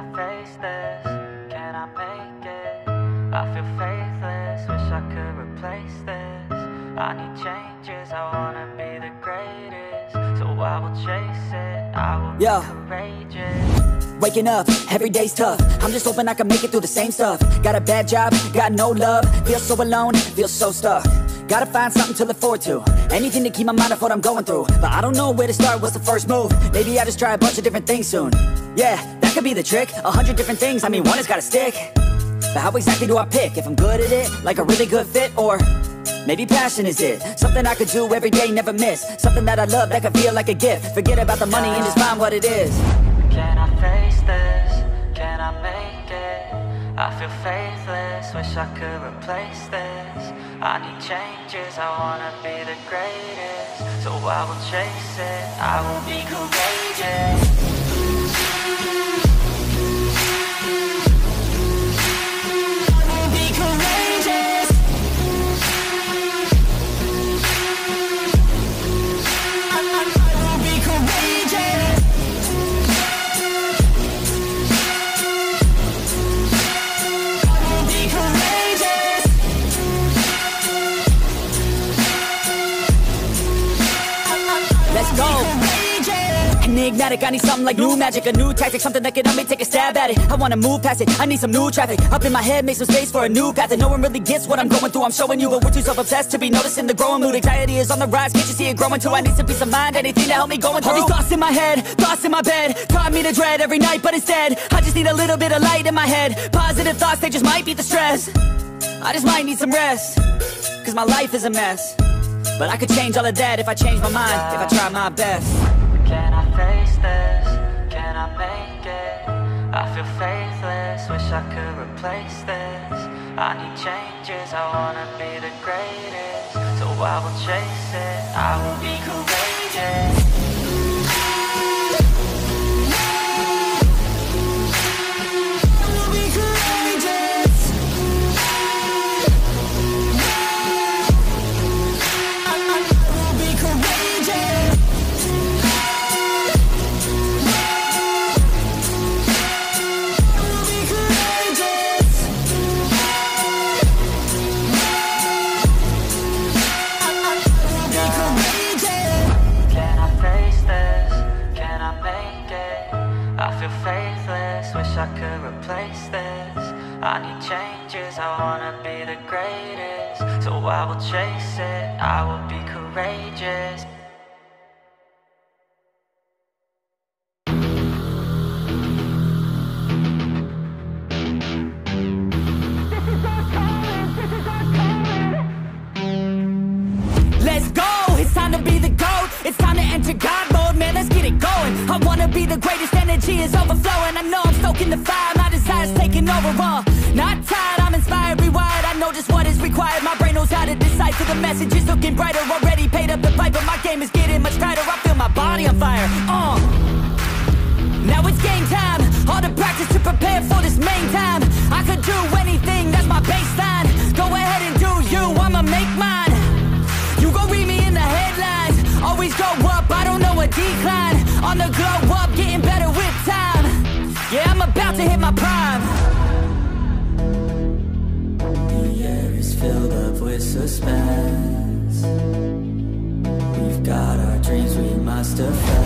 I face this? Can I make it? I feel faithless, wish I could replace this. I need changes, I wanna be the greatest. So I will chase it, I will be Yo. courageous. Waking up, every day's tough. I'm just hoping I can make it through the same stuff. Got a bad job, got no love. Feel so alone, feel so stuck. Gotta find something to look forward to. Anything to keep my mind off what I'm going through. But I don't know where to start, what's the first move? Maybe I just try a bunch of different things soon. Yeah, that could be the trick. A hundred different things, I mean, one has gotta stick. But how exactly do I pick? If I'm good at it, like a really good fit, or maybe passion is it? Something I could do every day, never miss. Something that I love that could feel like a gift. Forget about the money and just find what it is. Can I face this? Can I make it? I feel faithless, wish I could replace this. I need changes, I wanna be the greatest. So I will chase it, I will be courageous. I need something like new magic, a new tactic, something that can help me take a stab at it. I wanna move past it, I need some new traffic. Up in my head, make some space for a new path. And no one really gets what I'm going through. I'm showing you, but we're too self-obsessed to be noticing the growing mood. Anxiety is on the rise, can't you see it growing too? I need some peace of mind, anything to help me going through. All these thoughts in my head, thoughts in my bed, taught me to dread every night, but instead, I just need a little bit of light in my head. Positive thoughts, they just might beat the stress. I just might need some rest, cause my life is a mess. But I could change all of that if I change my mind, if I try my best. I could replace this. I need changes, I wanna be the greatest. So I will chase it, I will be courageous. I will chase it, I will be courageous. Let's go, it's time to be the GOAT. It's time to enter God mode, man, let's get it going. I wanna be the greatest, energy is overflowing. I know I'm stoking the fire, my desire's taking over, uh Not tired, know just what is required, my brain knows how to decipher The message. Is looking brighter, already paid up the pipe But my game is getting much tighter, I feel my body on fire, uh. Now it's game time. All the practice to prepare for this main time. I could do anything, that's my baseline. Go ahead and do you, I'ma make mine. You gon' read me in the headlines. Always go up, I don't know a decline. On the glow up, getting better with time. Yeah, I'm about to hit my prime filled up with suspense. We've got our dreams we must defend.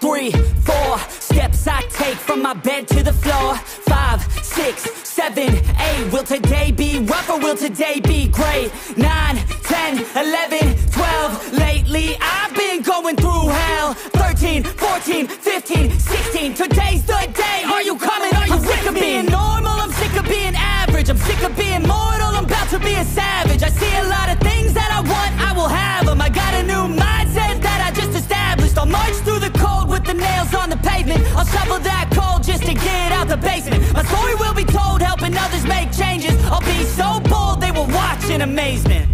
Three, four Steps I take from my bed to the floor. Five, six, seven, eight. Will today be rough or will today be great? Nine, ten, eleven, twelve. Lately I've been going through hell. Thirteen, fourteen, fifteen, sixteen. Today's the day. that cold just to get out the basement. My story will be told, helping others make changes. I'll be so bold, they will watch in amazement.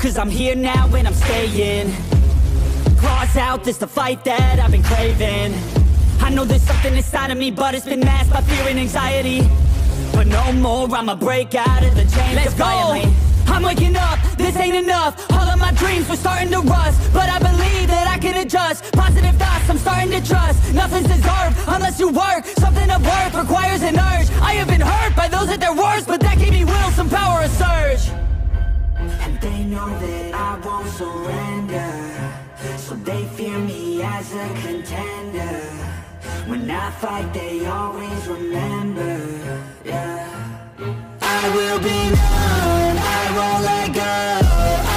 cause I'm here now and I'm staying. Claws out, this the fight that I've been craving. I know there's something inside of me, but it's been masked by fear and anxiety. But no more, I'ma break out of the chains Let's defiantly. go! I'm waking up, this ain't enough. All of my dreams were starting to rust But I believe that I can adjust. Positive thoughts, I'm starting to trust. Nothing's deserved unless you work. Something of worth requires an urge. I have been hurt by those at their worst But that gave me will, some power, a surge. And they know that I won't surrender. So they fear me as a contender. When I fight they always remember. Yeah. I will be known, I won't let go.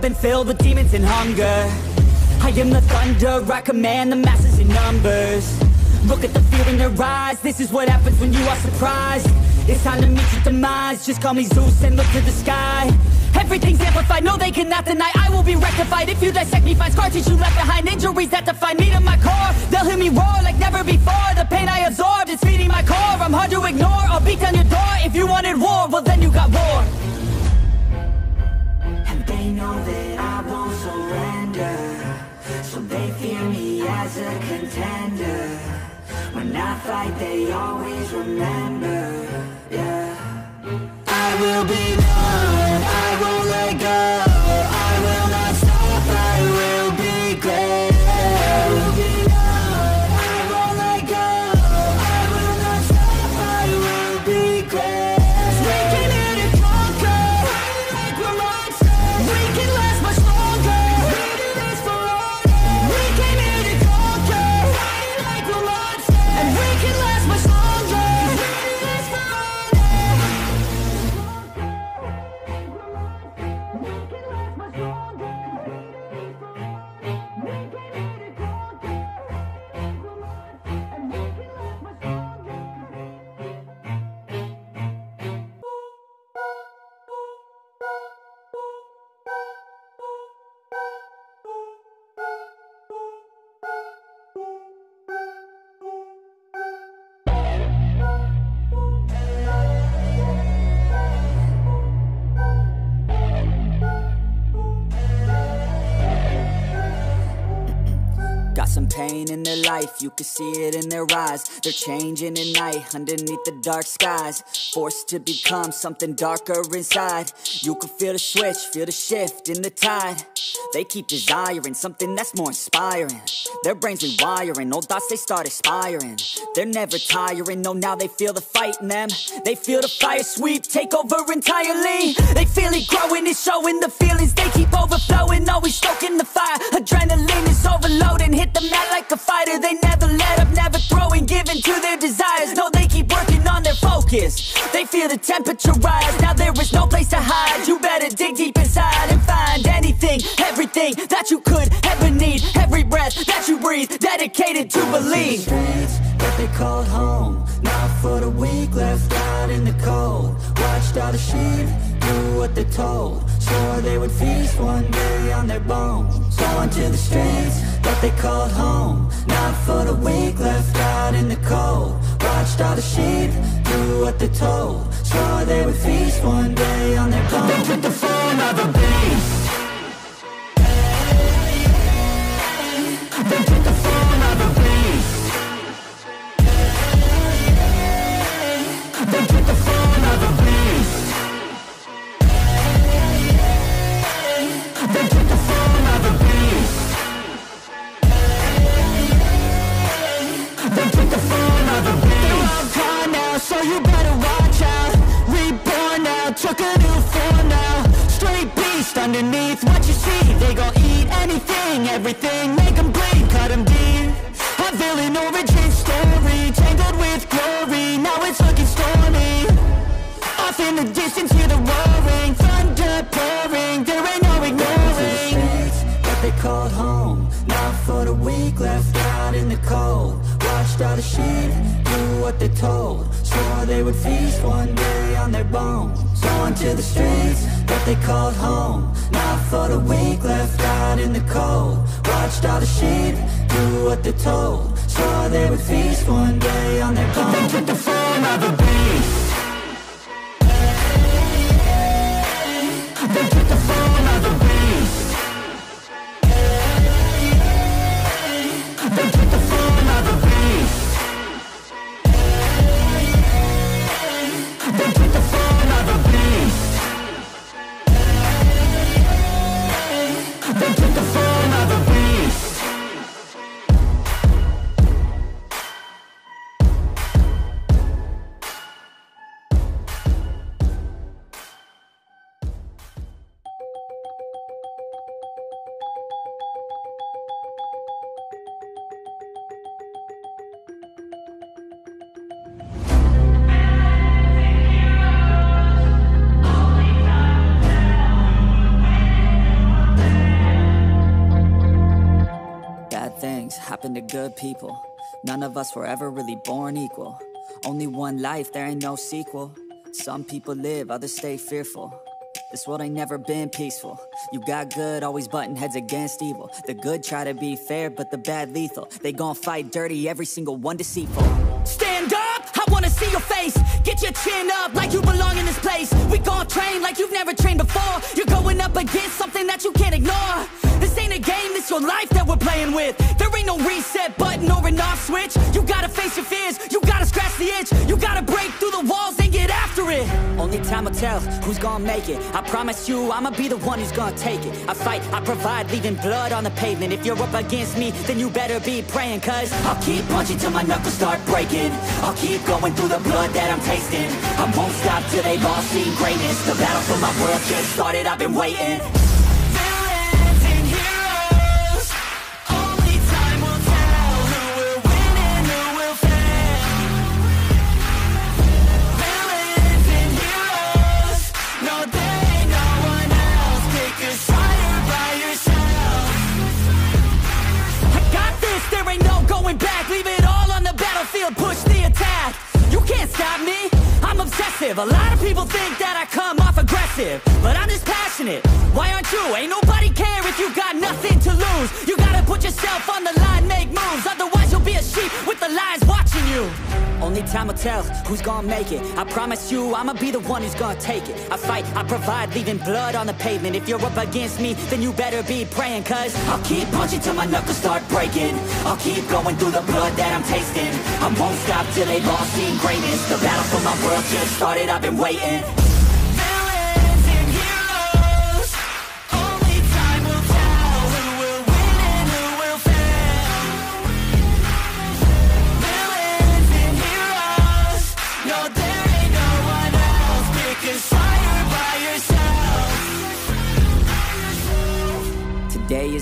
I've been filled with demons and hunger. I am the thunder, I command the masses in numbers. Look at the fear in their eyes, this is what happens when you are surprised. It's time to meet your demise, just call me Zeus and look to the sky. Everything's amplified, no they cannot deny I will be rectified. If you dissect me Find scars that you left behind, injuries that define me to my core They'll hear me roar like never before. The pain I absorbed is feeding my core. I'm hard to ignore, I'll beat down your door. If you wanted war, well then you got war they know that I won't surrender. So they fear me as a contender. When I fight they always remember, yeah. I will be known, some pain in their life, you can see it in their eyes. They're changing at night, underneath the dark skies. Forced to become something darker inside. You can feel the switch, feel the shift in the tide. They keep desiring something that's more inspiring. Their brains rewiring, old thoughts they start expiring. They're never tiring, no now they feel the fight in them. They feel the fire sweep, take over entirely. They feel it growing, it's showing the feelings They keep overflowing, always stoking the fire. Adrenaline is overloading, hit the mat like a fighter They never let up, never throwing, giving to their desires. No, they keep working on their focus. They feel the temperature rise, now there is no place to hide. You better dig deep inside and find anything, everything that you could ever need. Every breath that you breathe, dedicated to believe. That they called home Not for the weak, left out in the cold. Watched all the sheep do what they're told. Swore they would feast one day on their bones. Going to the streets that they called home. Not for the weak, left out in the cold. Watched all the sheep do what they're told. Swore they would feast one day on their bones. Took the form of a beast the distance, hear the roaring Thunder pouring, there ain't no ignoring. That they called home Not for the weak, left out in the cold. Watched all the sheep do what they're told. Swore they would feast one day on their bones. Going to the streets that they called home. Not for the weak, left out in the cold. Watched all the sheep do what they're told. Swore they would feast one day on their bones. They took the form of a beast None of us were ever really born equal. Only one life, there ain't no sequel. Some people live, others stay fearful. This world ain't never been peaceful. You got good, always butting heads against evil. The good try to be fair, but the bad lethal. They gon' fight dirty, every single one deceitful. Stand up, I wanna see your face. Get your chin up like you belong in this place. We gon' train like you've never trained before. You're going up against something that you can't ignore. Ain't a game, this your life that we're playing with. There ain't no reset button or an off switch. You gotta face your fears, you gotta scratch the itch. You gotta break through the walls and get after it. Only time will tell who's gonna make it. I promise you, I'ma be the one who's gonna take it. I fight, I provide, leaving blood on the pavement. If you're up against me, then you better be praying, cause I'll keep punching till my knuckles start breaking. I'll keep going through the blood that I'm tasting. I won't stop till they've all seen greatness. The battle for my world just started, I've been waiting. A lot of people think that I come off aggressive, but I'm just passionate. Why aren't you? Ain't nobody care if you got nothing to lose. You gotta put yourself on the line, make moves. Otherwise, you'll be a sheep with the lions watching you. Only time will tell who's gonna make it. I promise you, I'ma be the one who's gonna take it. I fight, I provide, leaving blood on the pavement. If you're up against me, then you better be praying, cause I'll keep punching till my knuckles start breaking. I'll keep going through the blood that I'm tasting. I won't stop till they've all seen greatness. The battle for my world just started, I've been waiting.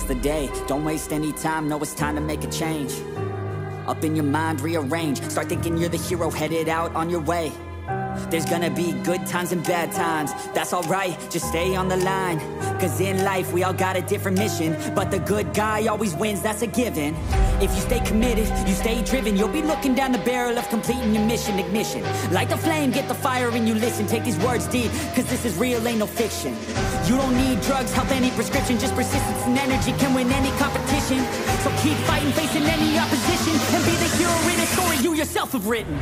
The day, don't waste any time, know it's time to make a change. Up in your mind, rearrange. Start thinking you're the hero headed out on your way. There's gonna be good times and bad times, that's alright, just stay on the line. Cause in life we all got a different mission, but the good guy always wins, that's a given. If you stay committed, you stay driven, you'll be looking down the barrel of completing your mission. Ignition, light the flame, get the fire and you listen. Take these words deep, cause this is real, ain't no fiction. You don't need drugs, help, any prescription, just persistence and energy can win any competition. So keep fighting, facing any opposition, and be the hero in a story you yourself have written.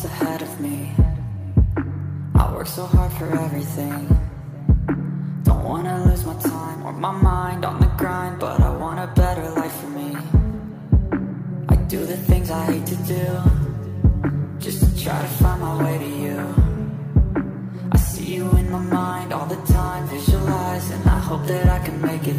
What's ahead of me. I work so hard for everything. Don't wanna lose my time or my mind on the grind, but I want a better life for me. I do the things I hate to do, just to try to find my way to you. I see you in my mind all the time, visualize, and I hope that I can make it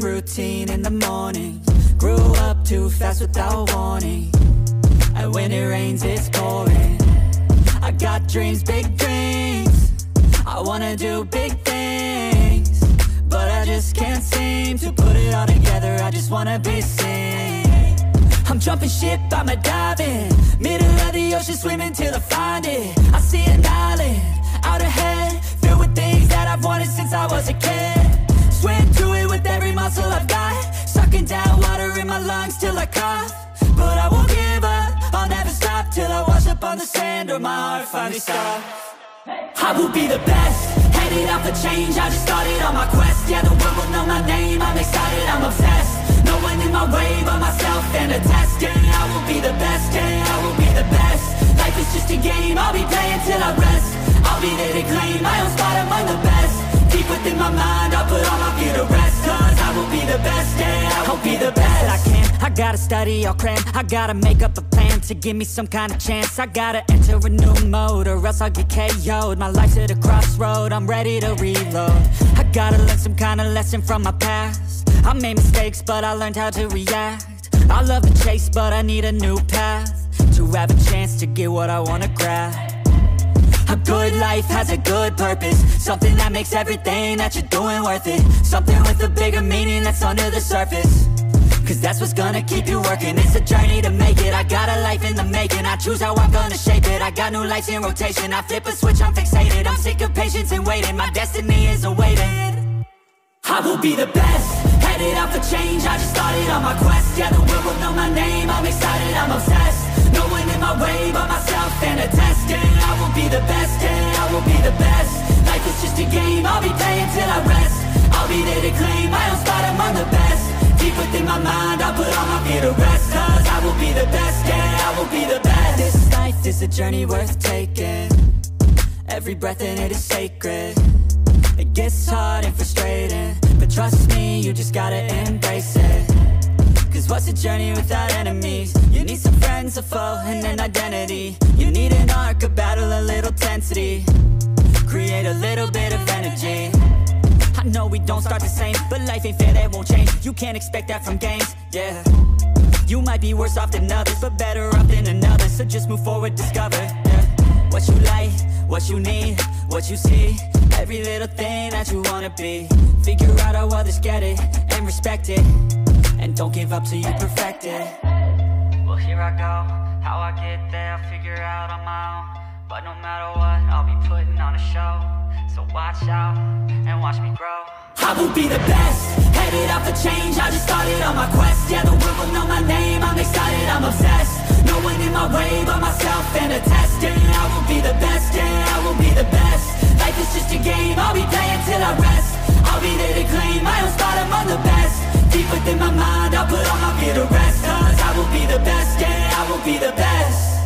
routine in the morning. Grew up too fast without warning. And when it rains, it's pouring. I got dreams, big dreams. I wanna do big things. But I just can't seem to put it all together. I just wanna be seen. I'm jumping ship, I'm a diving. Middle of the ocean, swimming till I find it. I see an island out ahead, filled with things that I've wanted since I was a kid. Swim through it muscle I've got. Sucking down water in my lungs till I cough. But I won't give up, I'll never stop till I wash up on the sand or my heart finally stops. I will be the best, headed out for change, I just started on my quest. Yeah, the world will know my name, I'm excited, I'm obsessed. No one in my way but myself and a test. Yeah, I will be the best, yeah, I will be the best. Life is just a game, I'll be playing till I rest. I'll be there to claim my own spot among the best. Deep within my mind, I'll put all my fear to rest gotta study, I'll cram. I gotta make up a plan to give me some kind of chance. I gotta enter a new mode or else I'll get KO'd My life's at a crossroad, I'm ready to reload. I gotta learn some kind of lesson from my past. I made mistakes, but I learned how to react. I love the chase, but I need a new path To have a chance to get what I wanna grab. A good life has a good purpose. Something that makes everything that you're doing worth it. Something with a bigger meaning that's under the surface Cause that's what's gonna keep you working. It's a journey to make it. I got a life in the making. I choose how I'm gonna shape it. I got new lights in rotation. I flip a switch, I'm fixated. I'm sick of patience and waiting. My destiny is awaiting. I will be the best. Headed out for change. I just started on my quest. Yeah, the world will know my name. I'm excited, I'm obsessed. No one in my way but myself and a test. Yeah, I will be the best. Yeah, I will be the best. Life is just a game. I'll be playing till I rest my mind I'll put all my fear to rest Cause I will be the best Yeah, I will be the best. This life is a journey worth taking. Every breath in it is sacred. It gets hard and frustrating But trust me, you just gotta embrace it. Cause what's a journey without enemies? You need some friends, a foe, and an identity. You need an arc, a battle, a little tensity. Create a little bit of energy I know we don't start the same But life ain't fair, that won't change. You can't expect that from games, yeah. You might be worse off than others But better off than another. So just move forward, discover, yeah. What you like, what you need, what you see. Every little thing that you wanna be. Figure out how others get it And respect it. And don't give up till you perfect it. Well, here I go. How I get there, I'll figure out on my own. But no matter what, I'll be putting on a show. So watch out and watch me grow. I will be the best Headed out for change, I just started on my quest. Yeah, the world will know my name, I'm excited, I'm obsessed. No one in my way but myself and a test. Yeah, I will be the best, yeah, I will be the best. Life is just a game, I'll be playing till I rest. I'll be there to claim my own spot among the best. Deep within my mind, I'll put all my fear to rest. Cause I will be the best, yeah, I will be the best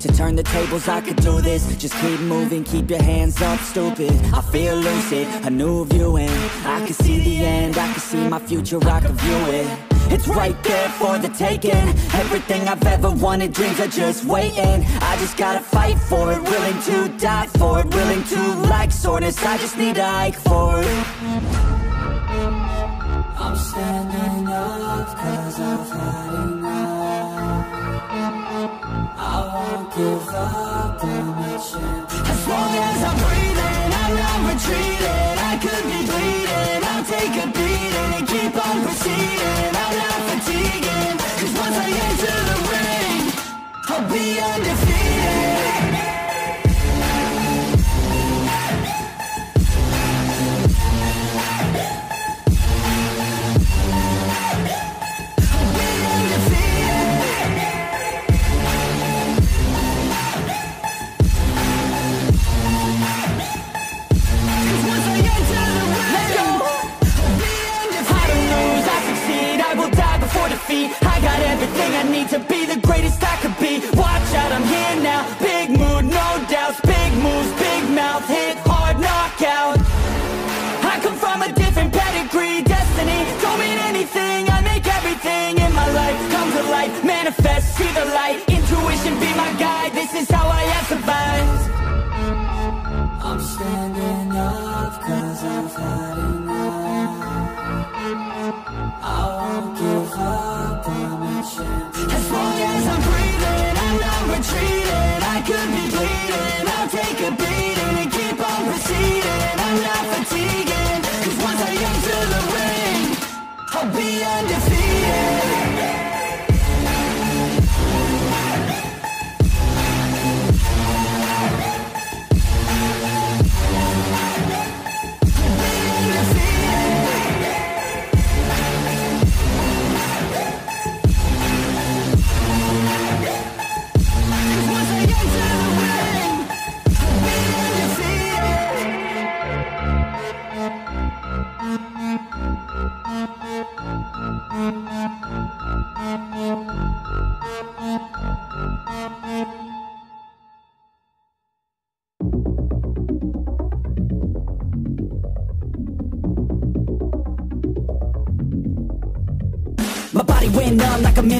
to turn the tables, I could do this. Just keep moving, keep your hands up, stupid. I feel lucid, a new view and I can see the end, I can see my future, I can view it. It's right there for the taking. Everything I've ever wanted, dreams are just waiting. I just gotta fight for it, willing to die for it Willing to like soreness, I just need a hike for it. I'm standing up cause I've had enough I won't give up As long as I'm breathing, I'm not retreating I could be bleeding, I'll take a beating And keep on I'm not once I enter the ring I'll be undefeated to be the greatest I could be. Watch out, I'm here now. Big mood, no doubts. Big moves, big mouth. Hit hard, knockout. I come from a different pedigree Destiny. Don't mean anything I make everything in my life come to life. Manifest, see the light. Intuition be my guide. This is how I have survived. I'm standing up cause I've had enough could be bleeding, I'll take a beating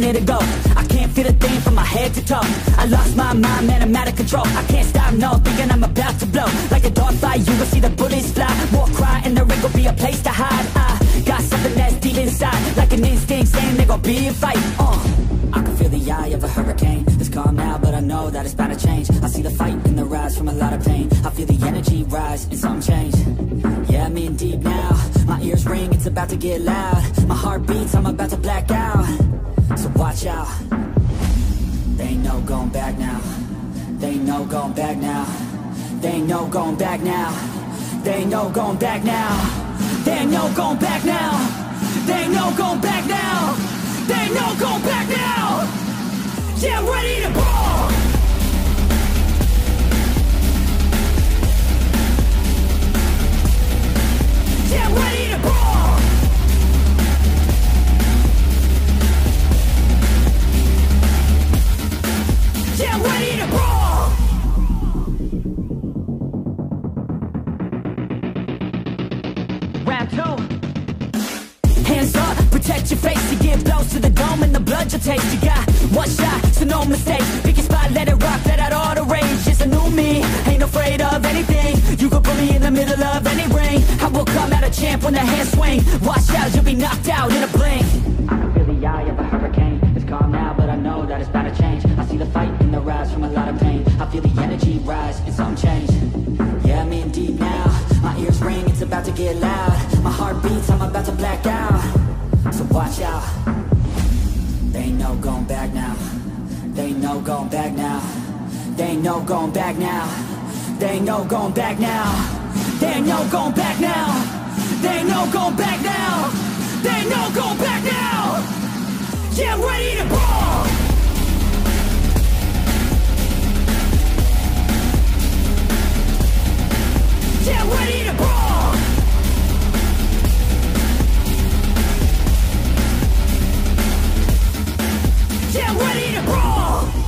minute ago I can't feel a thing from my head to toe. I lost my mind, man, I'm out of control. I can't stop, no, thinking I'm about to blow. Like a dog fight, you will see the bullets fly. War cry, and there ain't gonna be a place to hide. I got something that's deep inside. Like an instinct saying there gonna be a fight uh. I can feel the eye of a hurricane. It's calm now, but I know that it's bound to change. I see the fight in the rise from a lot of pain. I feel the energy rise and something change. Yeah, I'm in deep now. My ears ring, it's about to get loud. My heart beats, I'm about to black out So watch out. They ain't no going back now. They ain't no going back now. They ain't no going back now. They ain't no going back now. They ain't no going back now. They ain't no going back now. They ain't no going back now. Yeah, ready to ball. Yeah, ready to ball You blows to the dome and the blood you'll taste. You got one shot, so no mistake. Pick your spot, let it rock, let out all the rage. It's a new me, ain't afraid of anything. You could put me in the middle of any ring. I will come out a champ when the hands swing. Watch out, you'll be knocked out in a blink. I can feel the eye of a hurricane. It's calm now, but I know that it's bound to change. I see the fight in the rise from a lot of pain. I feel the energy rise and something change. Yeah, I'm in deep now. My ears ring, it's about to get loud. My heart beats, I'm about to black out. So watch out. Ain't no going back now. They ain't no going back now. They ain't no going back now. They ain't no going back now. They ain't no going back now. They ain't no going back now. They ain't no going back now. Yeah, I'm ready to ball. Yeah, ready to brawl. Yeah, ready to brawl.